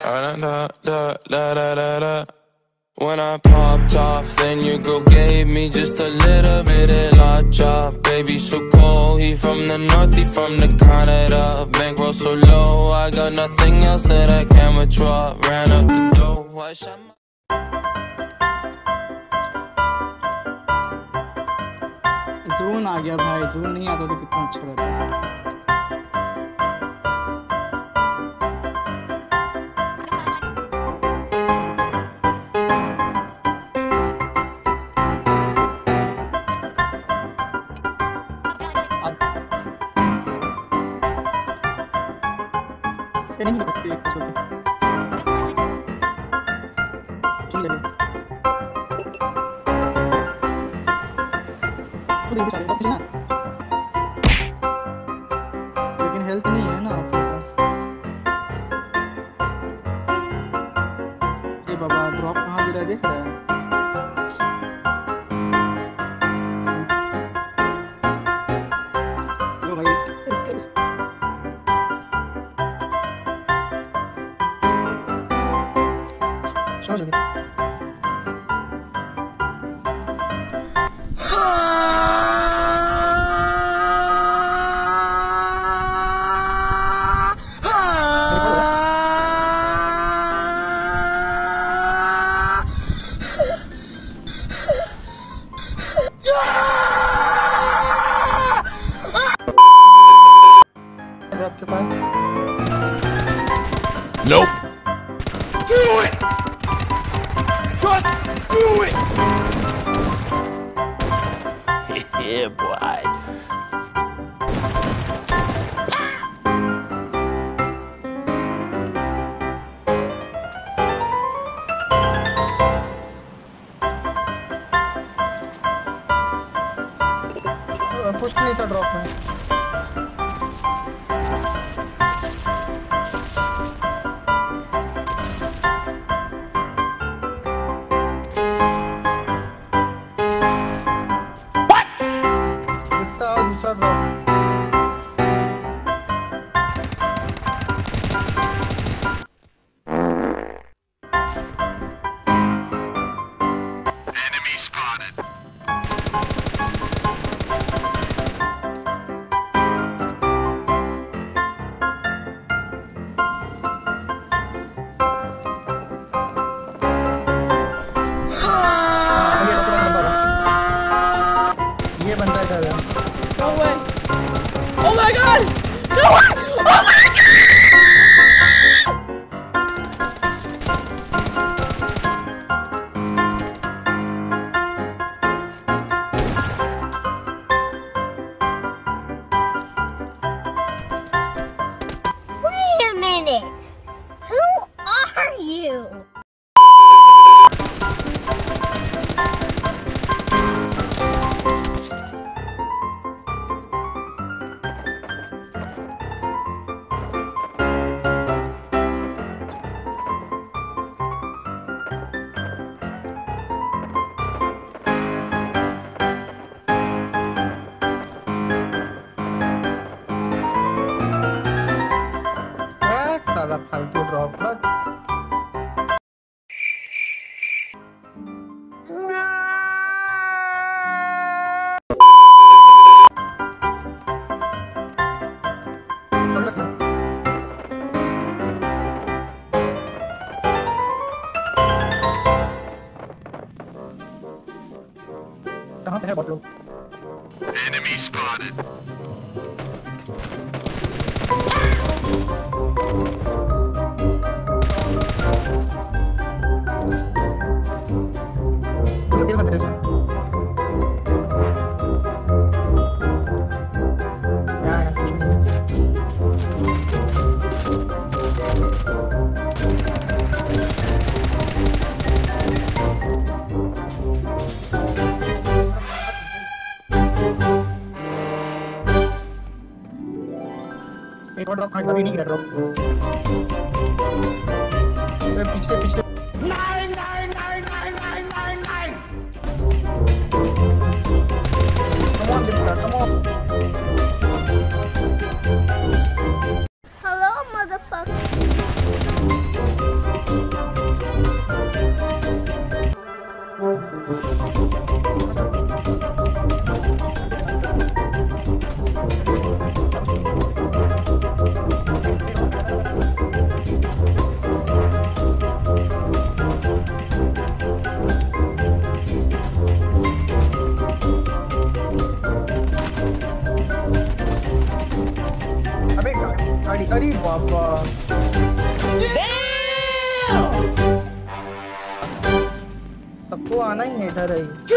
Da, da, da, da, da, da, da. When I popped off, then your girl gave me just a little bit of la chop. Baby, so cold, he from the north, he from the Canada. Bankroll so low, I got nothing else that I can withdraw. Ran up the dough, I shot my zone आ गया भाई zone नहीं आता तो कितना अच्छा रहता Benim gibi bir kız oldu. Kimle ne? Bu benim için. Do it! Just do it! yeah, boy. कुछ नहीं था ड्रॉप में और ड्रॉप खाने भी नहीं गिरा ड्रॉप पीछे पीछे। आना ही है इधर ही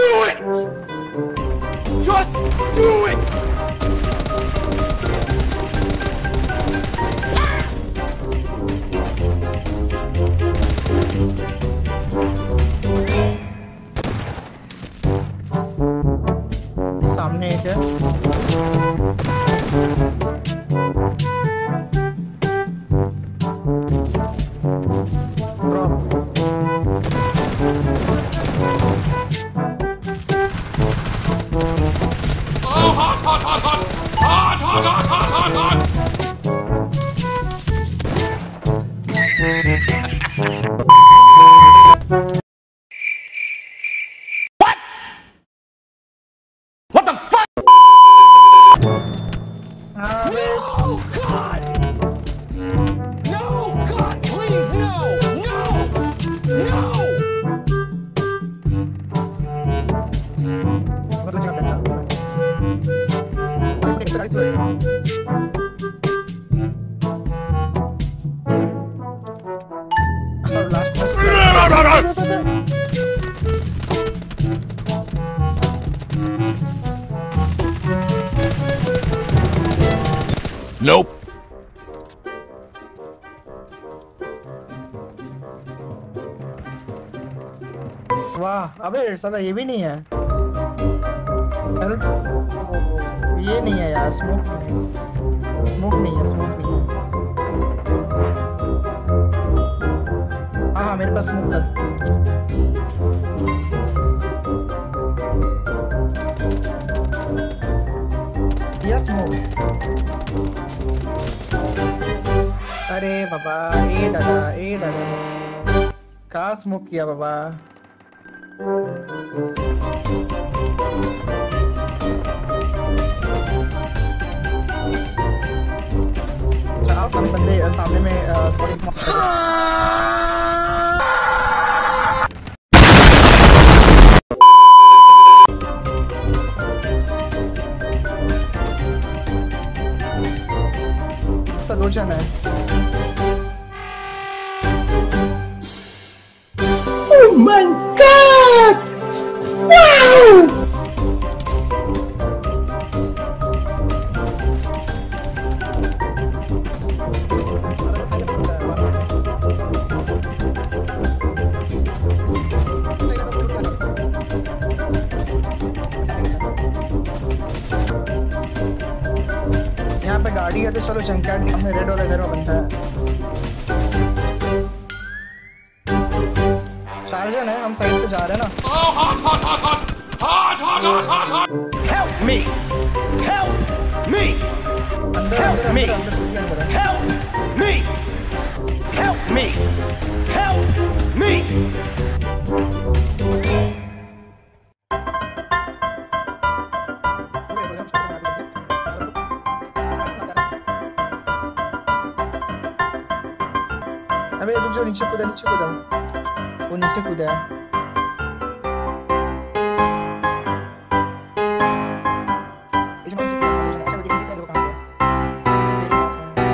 Nope. वाह, अबे, साला ये भी नहीं है। हेल्थ ये नहीं है यार स्मोक स्मोक नहीं है। स्मोक नहीं है हाँ हाँ। मेरे पास स्मोक है या अरे बाबा, ए दादा ए दादा। कहा स्मोक किया बाबा? बंदे, सामने में सॉरी चार है हम साइड से जा रहे हैं ना Oh, hot, hot, hot, hot! Hot, hot, hot, hot, hot! Help me! Help me! अंदर Help अंदर me. अंदर अंदर पूरी अंदर है Help me! Help me! Help me! अबे रुक जाओ नीचे कूदा नीचे कूदा वो नीचे कूदा है ये जो नीचे कूदा है, अच्छा, वो देखिए देखो कहाँ पे है। मेरे पास में है।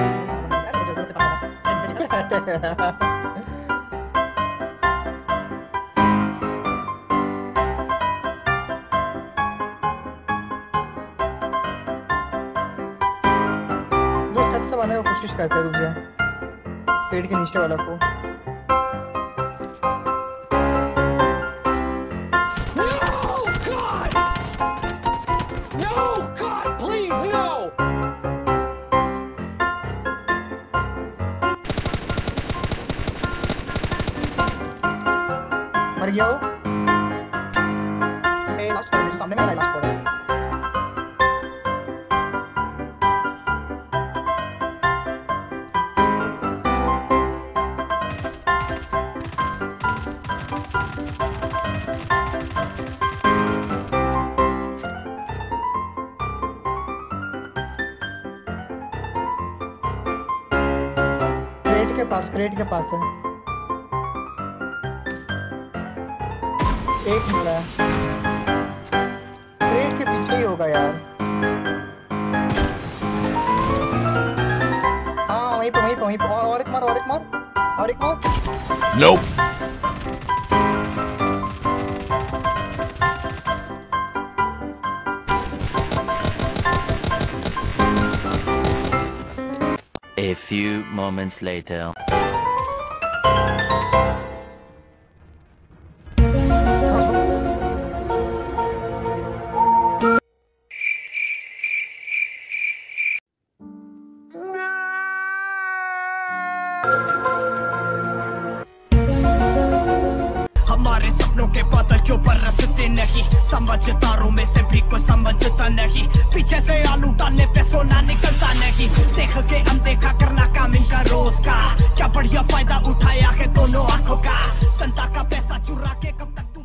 अरे, मुझे ज़रूरत पता है। वो छत से बनाने की कोशिश करते रुक जा पेड़ के नीचे वाला को गेट के पास है। एक मिला है। ट्रेड के पीछे ही होगा यार। हाँ वहीं पर वहीं पर वहीं पर और एक मार और एक मार और एक मार। Nope. A few moments later. हमारे सपनों के बादल क्यों बरसते नहीं? समझदारों में से भी कोई समझता नहीं। पीछे से आलू डालने पे सोना निकलता नहीं। देख के अनदेखा करना काम इनका रोज का। क्या बढ़िया फ़ायदा उठाया है दोनों आँखों का? जनता का पैसा चुरा के कब तक